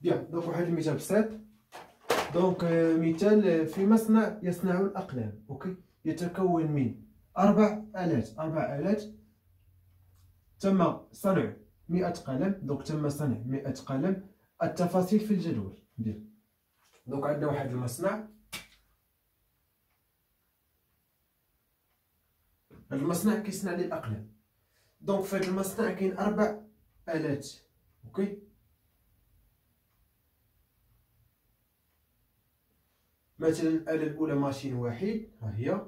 bien donc واحد المثال بسيط donc مثال في مصنع يصنع الأقلام أوكي يتكون من أربع آلات أربع آلات تم صنع مئة قلم donc تم صنع مئة قلم التفاصيل في الجدول bien donc عندنا واحد المصنع المصنع كيصنع لي الأقلام donc في هاد المصنع كاين أربع آلات okay مثلا الآلة الأولى machine واحد ها هي.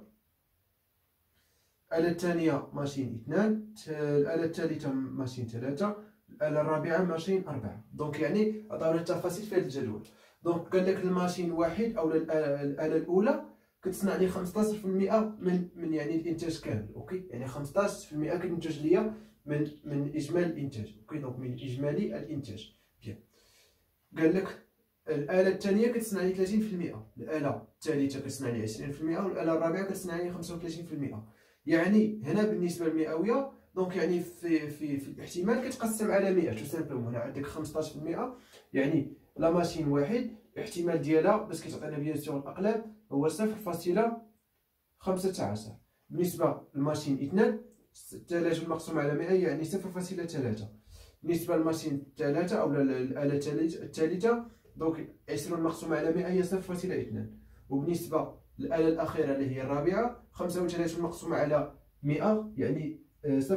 الآلة الثانية machine اثنان الآلة الثالثة machine ثلاثة الآلة الرابعة machine أربعة. donc يعني عطاونا التفاصيل في هذا الجدول. donc قال لك ال machine واحد أو الآلة الأولى كتصنع لي 15% من من يعني الإنتاج كامل okay؟ يعني 15% كتنتج ليا من من إجمالي الإنتاج okay؟ donc من إجمالي الإنتاج. bien. قال لك الآلة الثانية كتصنع لي 30% الآلة الثالثة كتصنع لي 20% والآلة الرابعة كتصنع لي 35% يعني هنا بالنسبة للمئوية donc يعني في في في الاحتمال كتقسم على 100 tout simplement هنا عندك 15% يعني la machine واحد الاحتمال ديالها باش كتعطينا bien sûr الأقلام هو 0.15 بالنسبة لل machine اثنان 3 مقسوم على 100 يعني 0.3 بالنسبة لل machine ثلاثة أو الآلة الثالثة donc 20 مقسوم على 100 هي 0.2 وبالنسبة للآلة الأخيرة اللي هي الرابعة 35 مقسوم على 100 يعني 0.35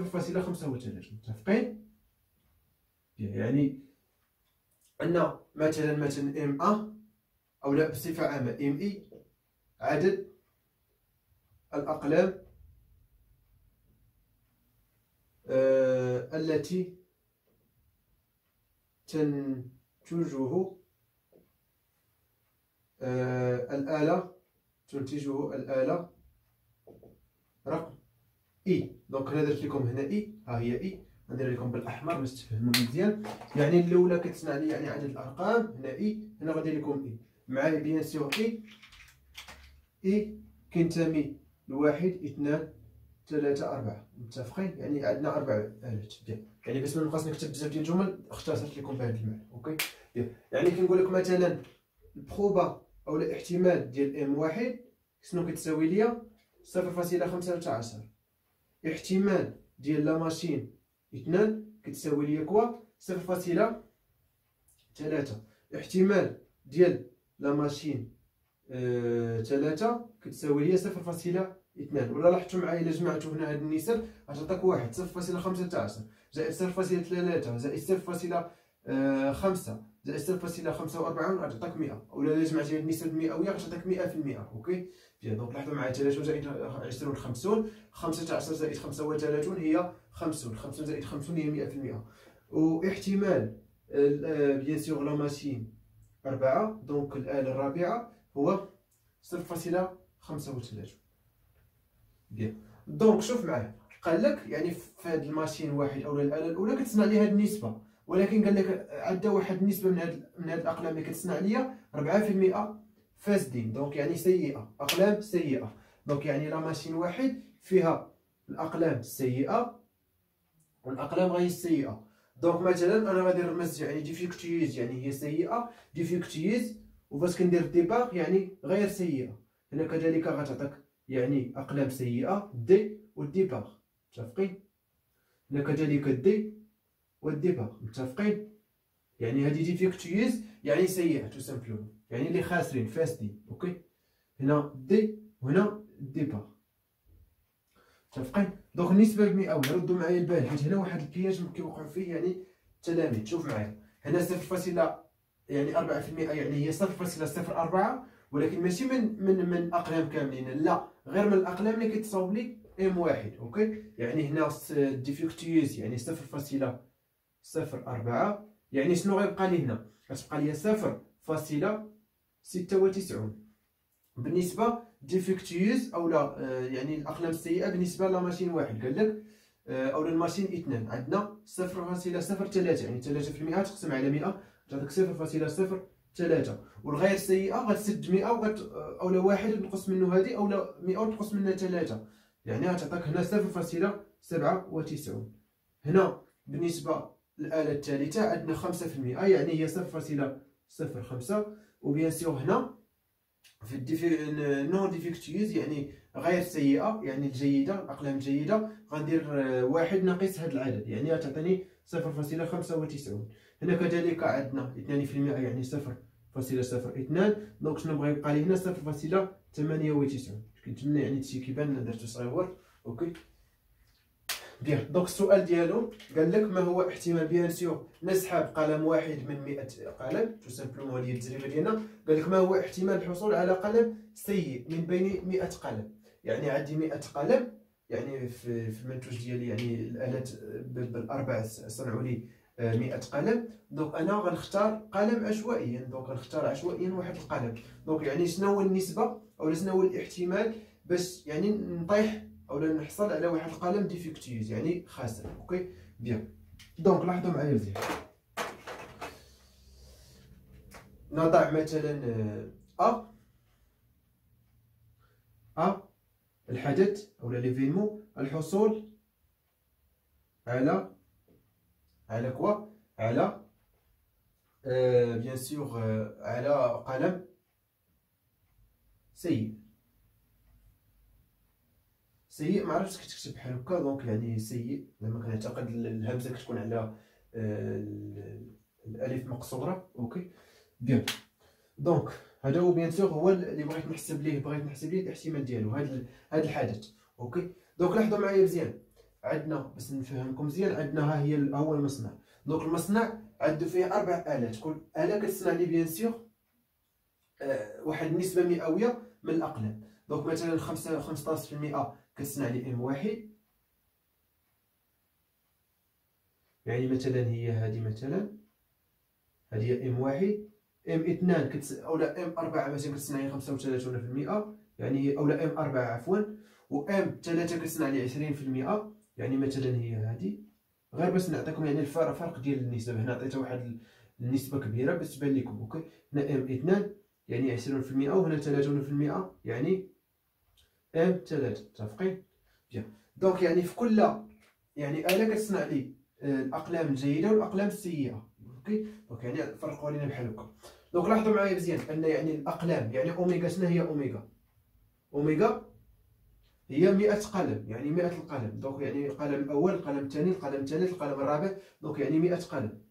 متفقين؟ يعني عندنا مثلا مثلا إم أ أو لا بصفة عامة إم اي عدد الأقلام آه التي تنتجه آه الآلة تنتجه الآلة. رقم إي donc أنا درت لكم هنا إي ها هي إي ندير لكم بالأحمر باش تفهموا مزيان. يعني الأولى كتصنع لي يعني عدد الأرقام. هنا إي هنا غادي لكم إي معايا bien sûr إي إي كينتمي لواحد اثنان ثلاثة أربعة. متفقين؟ يعني عندنا أربع آلات. يعني باش ما نبقاش نكتب بزاف ديال الجمل اختصرت لكم بهذا المعنى. OK؟ يعني كنقول لك مثلا ال proba أو الاحتمال ديال M واحد شنو كتساوي ليا صفر فاصلة خمسة عشر. احتمال ديال لا ماشين اثنان كتساوي ليا كوا صفر فاصلة ثلاثة احتمال ديال لا ماشين آه ثلاثة كتساوي ليا صفر فاصلة اثنان. ولا لاحظتوا معايا إلا جمعتو هنا هاد النسب غتعطيك واحد صفر فاصلة خمسة عشر. زائد صفر فاصلة ثلاثة زائد صفر فاصلة آه خمسة. زائد صفر فاصلة خمسة وأربعون غتعطيك مئة. ولا إلا جمعتي هاد النسب المئوية غتعطيك مئة في المئة أوكي؟ bien donc لاحظوا معايا ثلاثون زائد عشرون خمسون خمسة عشر زائد خمسة وثلاثون هي خمسون. خمسون زائد خمسون هي مئة في المئة. واحتمال bien sûr la machine أربعة donc الآلة الرابعة هو صفر فاصلة خمسة وثلاثون bien. donc شوف معايا قال لك يعني في هاد ال machine واحد أو الآلة الأولى كتصنع لي هاد النسبة. ولكن قال لك عندها واحد النسبة من هاد من هاد الأقلام اللي كتصنع ليا 4% فاسدين donc يعني سيئة أقلام سيئة. donc يعني la machine واحد فيها الأقلام السيئه والأقلام غير السيئه donc مثلا أنا غادي نرمز يعني défectueuses يعني هي سيئة défectueuses وفاش كندير D barre يعني غير سيئة. هنا كذلك غتعطيك يعني أقلام سيئة D وال D barre متفقين؟ هنا كذلك D وال D barre متفقين؟ يعني هذه défectueuses يعني سيئة tout simplement. يعني اللي خاسرين فاسدين OK؟ هنا D وهنا D barre متفقين؟ donc النسبة المئويه ردوا معايا البال. حيت هنا واحد ال piège كيوقعوا فيه يعني التلاميذ شوف معايا. هنا صفر فاصلة يعني 4% يعني هي صفر فاصلة صفر أربعة ولكن ماشي من من من أقلام كاملين. لا غير من الأقلام اللي كيتصاوب لي M واحد OK؟ يعني هنا défectueuses يعني صفر فاصلة صفر أربعة. يعني شنو غيبقى لي هنا؟ غتبقى لي صفر فاصلة ستة وتسعون. بالنسبة défectueuses أو لا آه، يعني الأقلام السيئة بالنسبة ل machine واحد. قال لك آه، أو ال machine اثنان. عندنا صفر فاصلة صفر ثلاثة. يعني ثلاثة في المئة تقسم على مئة. تعطيك صفر فاصلة صفر ثلاثة. والغير سيئة غتسد مئة وغت أولا واحد تنقص منه هادي أولا مئة وتنقص منها ثلاثة. يعني غتعطيك هنا صفر فاصلة سبعة وتسعون. هنا بالنسبة الآلة الثالثة عندنا 5% يعني هي 0.05 و bien sûr هنا في ال défec non défectueuses يعني غير سيئة يعني الجيده الاقلام الجيده غندير واحد ناقص هذا العدد. يعني غتعطيني 0.95 هنا كذلك عندنا 2% يعني 0.02 دونك شنو بغى يبقى لي هنا 0.98 كنتمنى يعني هادشي كيبان درتو صغيور OK bien donc السؤال ديالو قال لك ما هو احتمال bien sûr نسحب قلم واحد من 100 قلم tout simplement هي التجربه ديالنا قال لك ما هو احتمال الحصول على قلم سيء من بين 100 قلم؟ يعني عندي 100 قلم يعني في, المنتوج ديالي يعني الآلات بالأربع صنعوا لي 100 قلم. donc أنا غنختار قلم عشوائيا. donc غنختار عشوائيا واحد القلم. donc يعني شنو هو النسبة أو شنو هو الاحتمال؟ باش يعني نطيح أو نحصل على واحد القلم défectueuse يعني خاسر. OK؟ bien. donc لاحظوا معايا مزيان. نضع مثلا ا ا الحدث أو l'événement الحصول على على quoi على آه bien آه على قلم سيء. سيء ما عرفتش كتكتب بحال هكا donc يعني سيء. لما كنعتقد الهمزة كتكون على آه الألف مقصورة. OK. bien donc هذا هو bien sûr هو اللي بغيت نحسب ليه بغيت نحسب ليه الاحتمال ديالو. هذا هذا الحدث OK. donc لاحظوا معايا مزيان. عندنا باش نفهمكم مزيان عندنا ها هي هو المصنع. donc المصنع عنده فيه أربع آلات. كل آلة كتصنع لي bien sûr آه واحد النسبة مئوية من الأقلام. donc مثلا 15% كتصنع لي M واحد. يعني مثلا هي هذه مثلا هذه M واحد. M اثنان كتس... اولا M أربعة مثلا كتصنع لي خمسة وثلاثون في المئة. يعني اولا M أربعة عفوا. و M ثلاثة كتصنع لي عشرين في المئة. يعني مثلا هي هذه. غير باش نعطيكم يعني الفرق ديال النسب هنا عطيتها واحد النسبة كبيرة باش تبان لكم OK؟ هنا M اثنان يعني عشرون في المئة وهنا ثلاثون في المئة. يعني M ثلاثة متفقين bien. donc يعني في كل يعني آلة كتصنع لي آه، الأقلام الجيدة والأقلام السيئة. OK؟ donc يعني فرقوا لنا بحال هكا. donc لاحظوا معايا مزيان أن يعني الأقلام يعني أوميغا شنو هي أوميغا؟ أوميغا هي 100 قلم يعني 100 القلم. donc يعني القلم الأول القلم الثاني القلم الثالث القلم الرابع. donc يعني 100 قلم.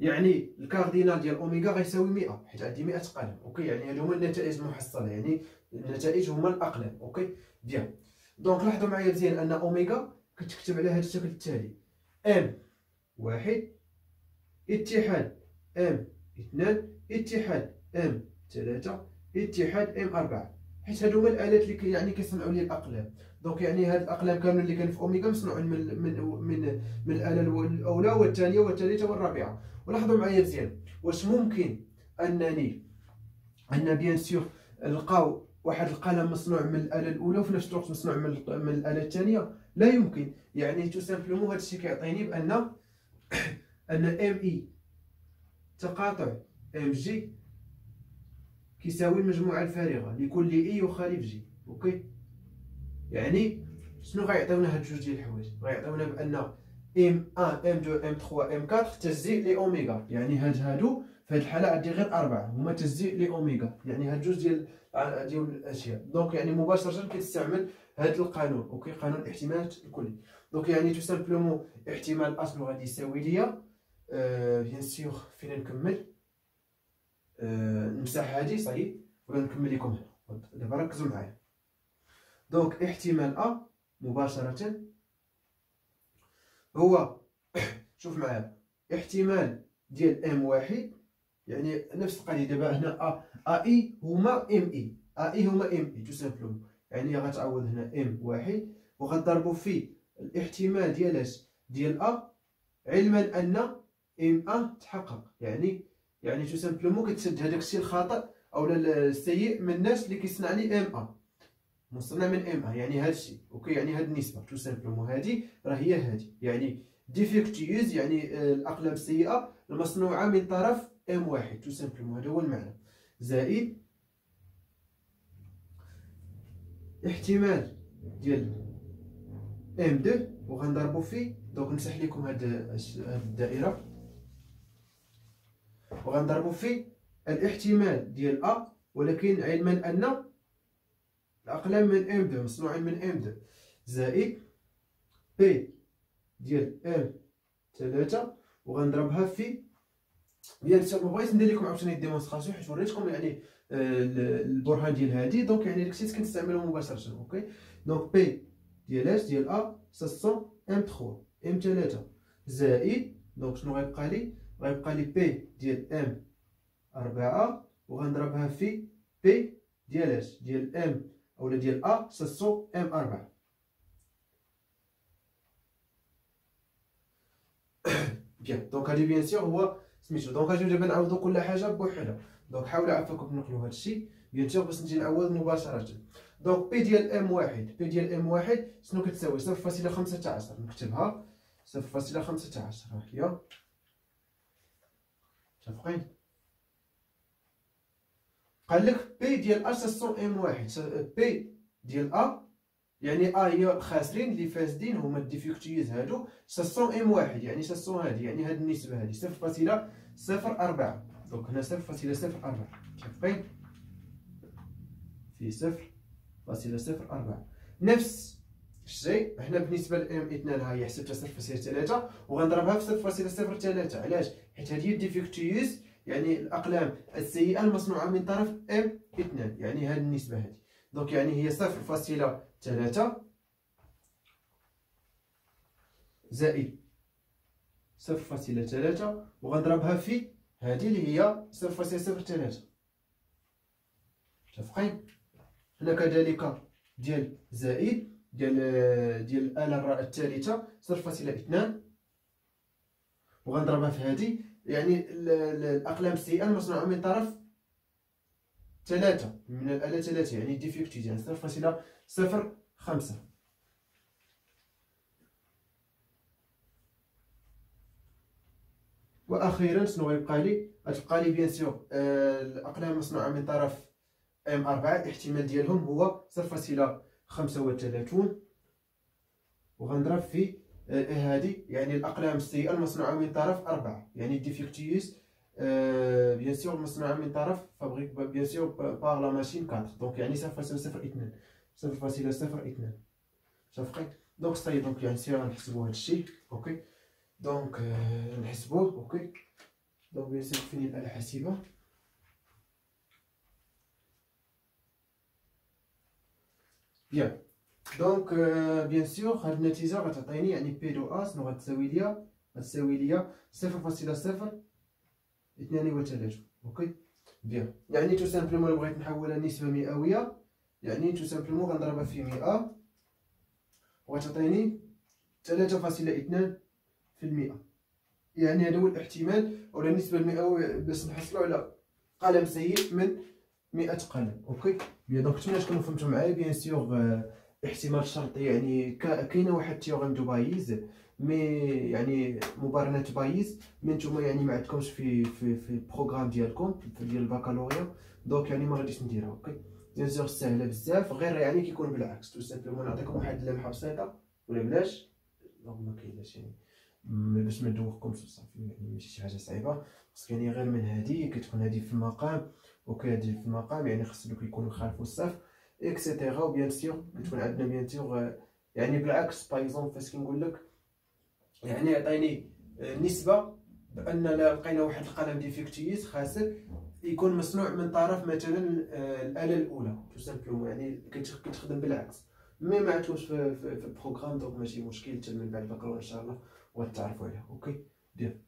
يعني الكاردينال ديال أوميغا غيساوي 100 حيت عندي 100 قلم. OK؟ يعني هادو هما النتائج المحصلة. يعني النتائج هما الأقلام OK؟ bien donc لاحظوا معايا مزيان أن أوميغا كتكتب على هذا الشكل التالي. ام واحد اتحاد ام اثنان اتحاد ام ثلاثة اتحاد ام أربعة. حيت هادو هما الآلات اللي يعني كيصنعوا لي الأقلام. donc يعني هاد الأقلام كامل اللي كانوا في أوميغا مصنوعين من من من من الآلة الأولى والثانية والثالثة والرابعة. ولاحظوا معايا مزيان. واش ممكن أنني أن bien sûr نلقاو واحد القلم مصنوع من الآلة الأولى وفي نفس الوقت مصنوع من من الآلة الثانية. لا يمكن. يعني tout simplement هادشي كيعطيني بأن أن ام i تقاطع ام j كيساوي المجموعة الفارغة. لكل i يخالف j OK؟ يعني شنو غيعطيونا هاد جوج ديال الحوايج؟ غيعطيونا بأن ام 1 ام 2 ام 3 ام 4 تجزئ لاوميغا يعني هاد هادو في هاد الحاله عندي غير أربعة هما تجزئ لاوميغا يعني هاد جوج ديال ديال الأشياء. donc يعني مباشرة كتستعمل هاد القانون OK؟ قانون الاحتمالات الكلي. دونك يعني تو سامبلومون احتمال اصله غادي يساوي ليا بيان سور فينا نكمل. آه نمسح هادي صاي ولا نكمل لكم؟ هنا دابا ركزوا معايا. دونك احتمال أ مباشرة هو شوف معايا. احتمال ديال ام واحد يعني نفس القضية. دابا هنا ا ا اي هما ام اي ا اي هما ام اي تو سامبلومون يعني غتعوض هنا ام واحد وغضربوا في الاحتمال ديال اش؟ ديال ا علما أن ام ان تحقق. يعني يعني تو سامبلومون كتسد هذاك الشيء الخاطئ أو السيء من الناس اللي كيصنع لي ام ان مصنع من ام ان يعني هذا الشيء. أوكي يعني هذه النسبة. تو سامبلومون هذه راه هي هذه يعني ديفيكتيوز يعني آه، الأقلام السيئة المصنوعة من طرف ام واحد تو سامبلومون هذا هو المعنى. زائد احتمال ديال ام 2 وغنضربو في. donc نمسح لكم هاد الدائرة. وغنضربوا في الاحتمال ديال A ولكن علما أن الأقلام من M deux مصنوعين من M deux زائد P ديال ام ثلاثة وغنضربها في bien sûr مبغيتش ندير لكم عاوتاني démonstration حيت وريتكم يعني آه، البرهان ديال هادي. donc يعني داكشي كنستعملو مباشرة OK؟ donc P ديال اش ديال A sachant ام 3 ام 3 زائد donc شنو غيبقى لي؟ غيبقى لي P ديال ام 4 وغنضربها في P ديال اش ديال ام أولا ديال A sachant ام 4 bien. donc هادي bien sûr هو سميتو donc غادي دابا نعاودو كل حاجة بوحدها. donc حاولوا عفاكم تنقلوا هادشي. sûr باش نجي نعوض مباشرة. donc P ديال ام واحد. P ديال ام واحد شنو كتساوي؟ صفر فاصلة خمسة عشر. نكتبها. صفر فاصلة خمسة عشر. ها هي. متفقين؟ قال لك P ديال A sachant ام واحد. P ديال A يعني A هي الخاسرين اللي فاسدين هما ال défectueuses هادو. sachant إم واحد يعني sachant هادي يعني هاد النسبة هادي. صفر فاصلة صفر أربعة. donc هنا صفر فاصلة صفر أربعة. متفقين في صفر فاصلة صفر أربعة. نفس الشيء هنا بالنسبة لام إثنان ها هي حسبتها صفر فاصلة ثلاثة وغنضربها في صفر فاصلة صفر ثلاثة. علاش؟ حيت هادي ال défectueuses يعني الأقلام السيئة المصنوعة من طرف إم إثنان يعني هاد النسبة هادي. donc يعني هي صفر فاصلة ثلاثة زائد صفر فاصلة ثلاثة وغنضربها في هذه اللي هي صفر فاصلة صفر ثلاثة متفقين؟ هنا كذلك ديال زائد ديال ديال الآلة الثالثة صفر فاصلة اثنان. وغنضربها في هذه. يعني الأقلام السيئة المصنوعة من طرف ثلاثة من الآلة ثلاثة يعني ديفيكتيز يعني صفر فاصلة صفر خمسة. وأخيرا شنو غيبقى لي؟ غتبقى لي bien sûr آه الأقلام المصنوعه من طرف ام 4 الاحتمال ديالهم هو 0.35 وغنضرب في آه هذه يعني الأقلام السيئة المصنوعة من طرف 4 يعني défectueuses bien sûr مصنوعه من طرف fabriquées bien sûr par la machine 4 donc يعني 0.02 0.02 صافي donc ça y est donc يعني سير نحسبوا هادشي OK donc نحسبوه OK donc bien sûr فيني الآلة الحاسبة bien donc bien sûr هاد النتيجة غتعطيني يعني P de A شنو غتساوي ليا. غتساوي ليا صفر فاصلة صفر اثنان وثلاثون OK؟ bien. يعني tout simplement بغيت نحولها نسبة مئوية يعني tout simplement غنضربها في مئة وغتعطيني ثلاثة فاصلة اثنان في المئة. يعني هذا هو الاحتمال ولا النسبة المئوية باش نحصلو على قلم سيء من مئة قلم. OK؟ bien. donc نتمنى تكونوا فهمتوا معايا؟ bien sûr احتمال شرطي. يعني كاينة واحد théorème de Bayes mais يعني مقارنه Bayes mais نتوما يعني ما عندكمش في في في ال programme ديالكم ديال الباكالوريا. donc يعني ما غاديش نديرها OK؟ sûr سهله بزاف غير يعني كيكون بالعكس. tout simplement نعطيكم واحد اللمحه بسيطه ولا بلاش donc ما كايناش يعني باش ما ندوخكمش صافي يعني ماشي شي حاجة صعيبه خصك يعني غير من هادي كتكون هادي في المقام وكهادي في المقام يعني خص دوك يكونوا خالفوا الصف et cetera و bien sûr كتكون عندنا bien sûr يعني بالعكس par exemple فاش كنقول لك يعني عطيني نسبه بان لقينا واحد القلم défectueux خاسر يكون مصنوع من طرف مثلا الاله الاولى tout simplement يعني كتخدم بالعكس mais ما عندكمش في, في, ال programme donc ماشي مشكل حتى من بعد البكالوريا ان شاء الله وتعرفوا عليها OK bien